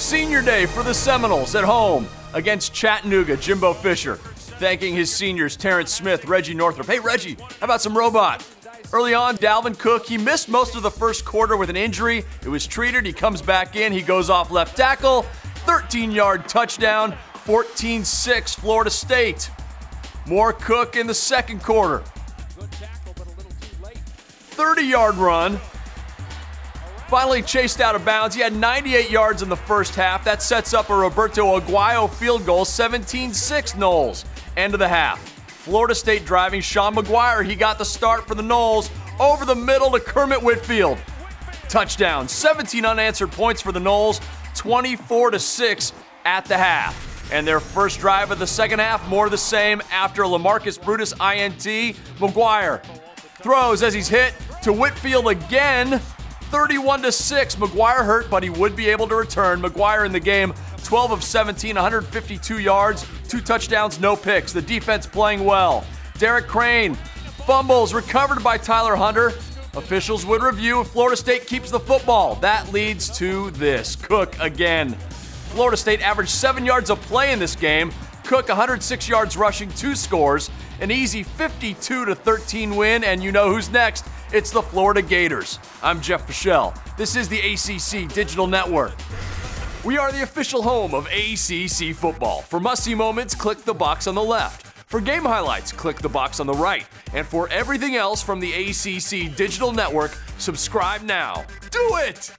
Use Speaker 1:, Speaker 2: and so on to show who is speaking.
Speaker 1: Senior day for the Seminoles at home against Chattanooga. Jimbo Fisher thanking his seniors, Terrence Smith, Reggie Northrup. Hey, Reggie, how about some robot? Early on, Dalvin Cook, he missed most of the first quarter with an injury. It was treated. He comes back in. He goes off left tackle. 13 yard touchdown, 14 6 Florida State. More Cook in the second quarter. 30 yard run. Finally chased out of bounds. He had 98 yards in the first half. That sets up a Roberto Aguayo field goal, 17 6 Noles. End of the half. Florida State driving Sean Maguire. He got the start for the Noles over the middle to Kermit Whitfield. Touchdown. 17 unanswered points for the Noles, 24 6 at the half. And their first drive of the second half, more the same after Lamarcus Brutus INT. Maguire throws as he's hit to Whitfield again. 31 to 6. Maguire hurt, but he would be able to return. Maguire in the game, 12 of 17, 152 yards, two touchdowns, no picks. The defense playing well. Derrick Craine fumbles recovered by Tyler Hunter. Officials would review if Florida State keeps the football. That leads to this. Cook again. Florida State averaged seven yards of play in this game. Cook 106 yards rushing, two scores, an easy 52 to 13 win, and you know who's next. It's the Florida Gators. I'm Jeff Fischel. This is the ACC Digital Network. We are the official home of ACC football. For must see moments, click the box on the left. For game highlights, click the box on the right. And for everything else from the ACC Digital Network, subscribe now. Do it!